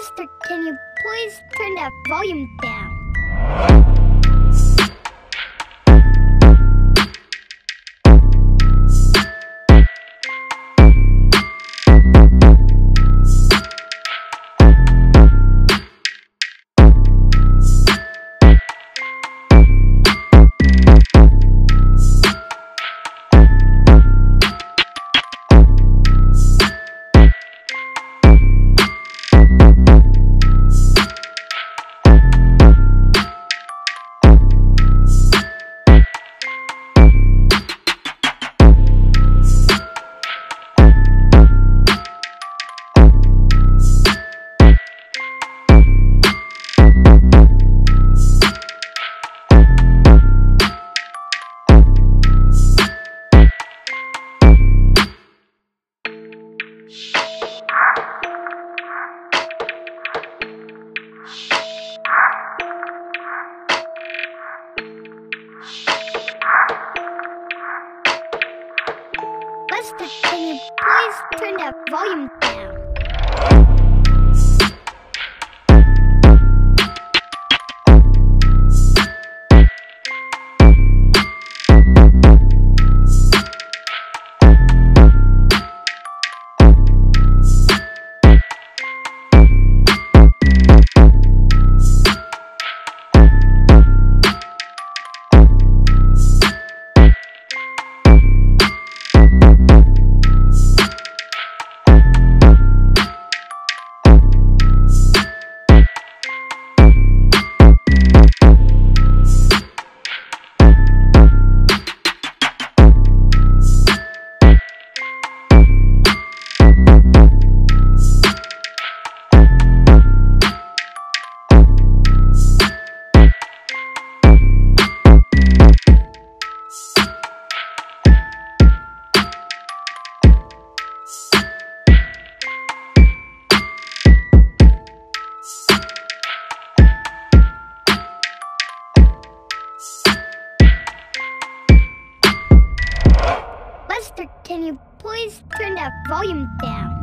Buster, can you please turn that volume down? Please turn that volume down? Can you please turn that volume down?